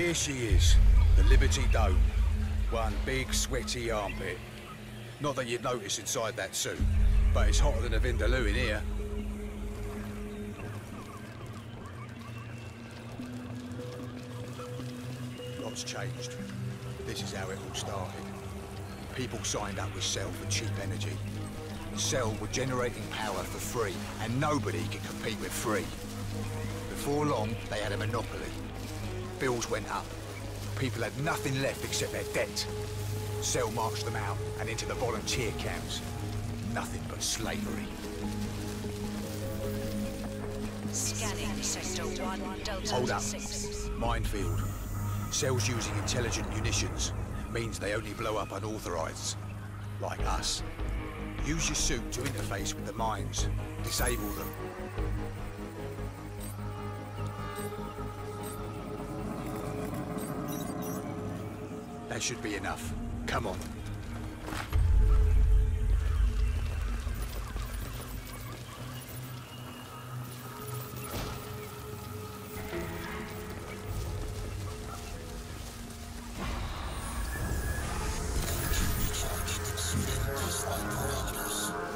Here she is, the Liberty Dome. One big, sweaty armpit. Not that you'd notice inside that suit, but it's hotter than a Vindaloo in here. Lots changed. This is how it all started. People signed up with Cell for cheap energy. Cell were generating power for free, and nobody could compete with free. Before long, they had a monopoly. Bills went up. People had nothing left except their debt. Cell marched them out and into the volunteer camps. Nothing but slavery. Scanning Sector 1, Delta Hold up. 6. Minefield. Cells using intelligent munitions means they only blow up unauthorized. Like us. Use your suit to interface with the mines. Disable them. That should be enough. Come on.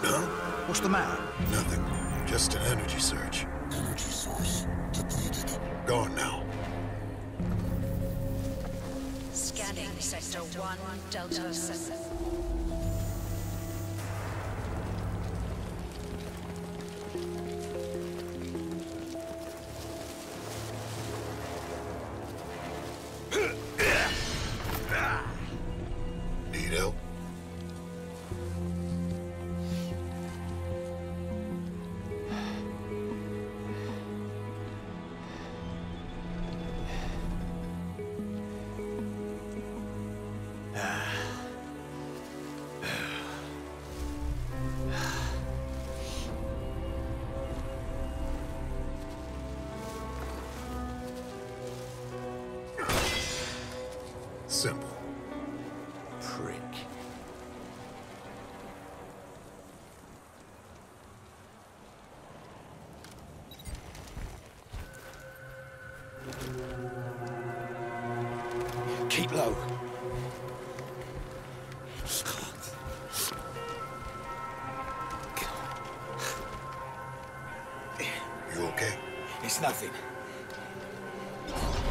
Huh? What's the matter? Nothing. Just an energy surge. Sector 1, Delta 7. Need help? Keep low. You okay? It's nothing.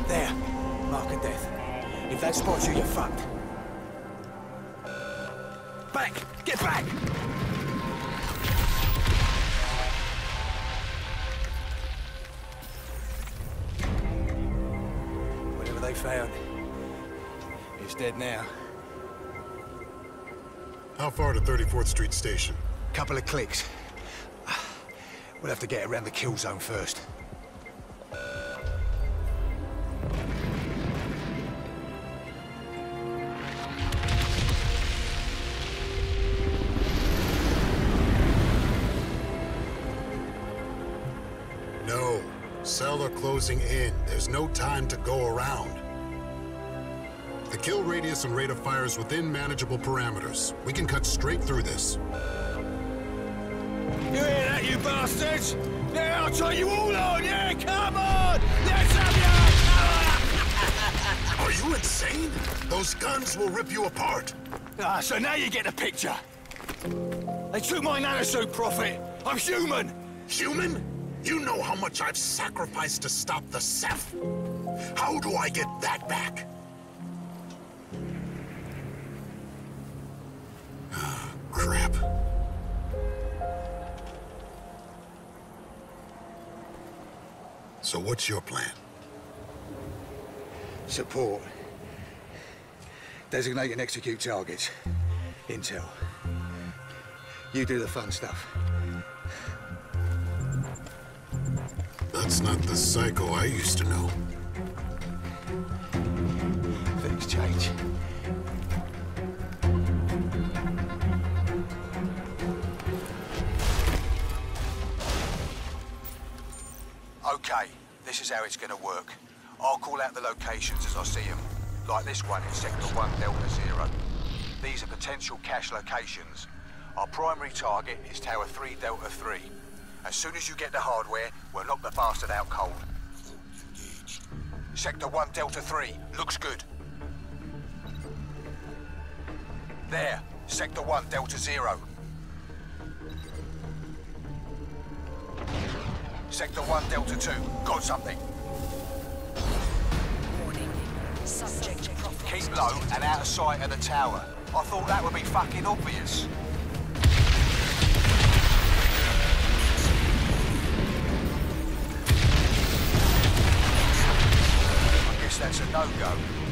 There. Mark of death. If that spots you, you're fucked. Back! Get back! Whatever they found, it's dead now. How far to 34th Street Station? Couple of clicks. We'll have to get around the kill zone first. No. Cell are closing in. There's no time to go around. Kill radius and rate of fire is within manageable parameters. We can cut straight through this. You hear that, you bastards? Yeah, I'll try you all on, yeah? Come on! Let's have ya! Are you insane? Those guns will rip you apart. Ah, so now you get the picture. They took my nanosuit, Prophet. I'm human. Human? You know how much I've sacrificed to stop the Ceph. How do I get that back? Crap. So what's your plan? Support. Designate and execute targets. Intel. You do the fun stuff. That's not the psycho I used to know. Okay, this is how it's gonna work. I'll call out the locations as I see them. Like this one in Sector 1 Delta Zero. These are potential cache locations. Our primary target is Tower 3 Delta 3. As soon as you get the hardware, we'll knock the bastard out cold. Sector 1, Delta 3. Looks good. There. Sector 1, Delta 0. Sector 1, Delta 2. Got something. Warning. Subject profile. Keep low and out of sight of the tower. I thought that would be fucking obvious. I guess that's a no-go.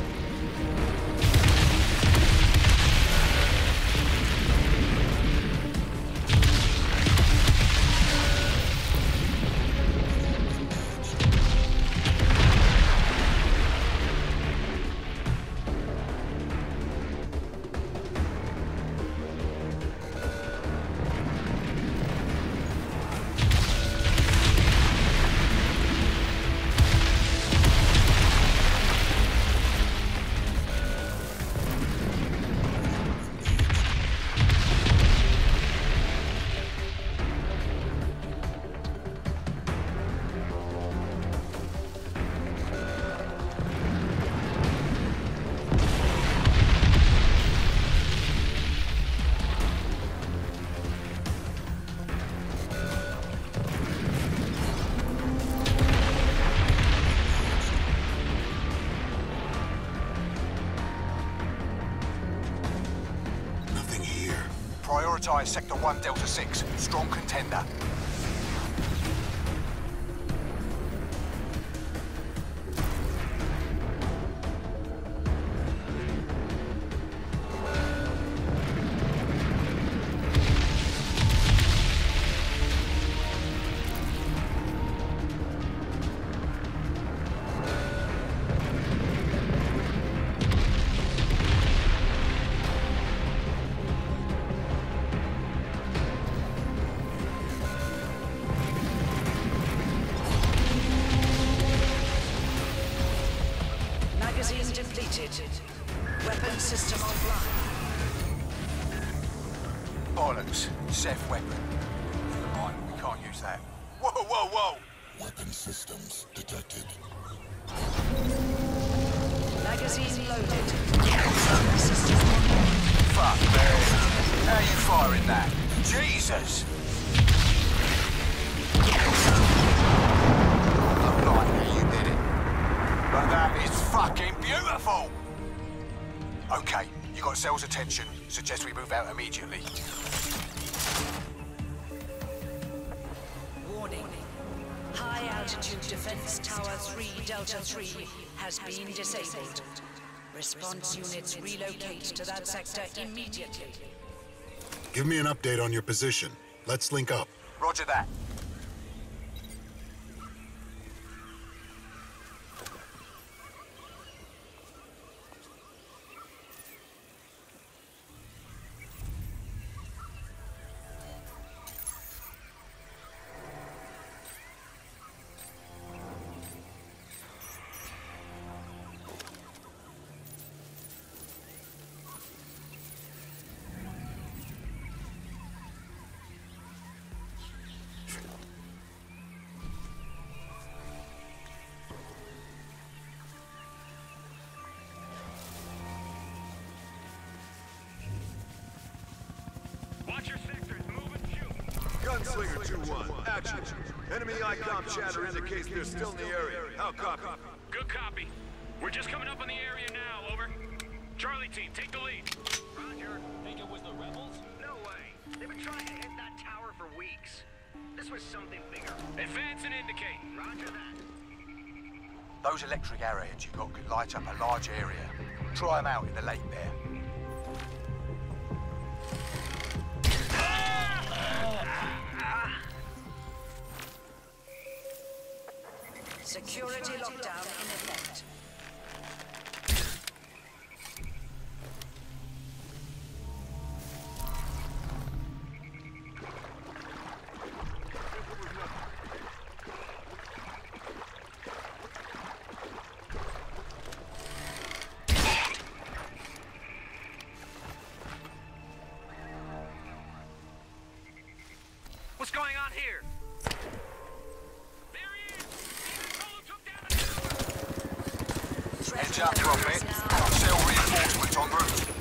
Prioritize Sector 1, Delta 6. Strong contender. Magazine depleted. Weapon system offline. Bollocks. Ceph weapon. Never mind, we can't use that. Whoa, whoa, whoa! Weapon systems detected. Magazine loaded. System. Fuck, man. How you firing that? Jesus! Fucking beautiful! Okay, you got Cell's attention. Suggest we move out immediately. Warning. High altitude defense tower 3 Delta 3 has been disabled. Response units relocate to that sector immediately. Give me an update on your position. Let's link up. Roger that. Gunslinger 2-1, action. Enemy ICOM chatter indicates they're still in the area. How copy? Good copy. We're just coming up on the area now, over. Charlie team, take the lead. Roger. Think it was the rebels? No way. They've been trying to hit that tower for weeks. This was something bigger. Advance and indicate. Roger that. Those electric arrowheads you got could light up a large area. Try them out in the lake there. Security lockdown in effect. What's going on here? There he is! Solo took down a Heads up, Prophet. Cell reinforcements en route.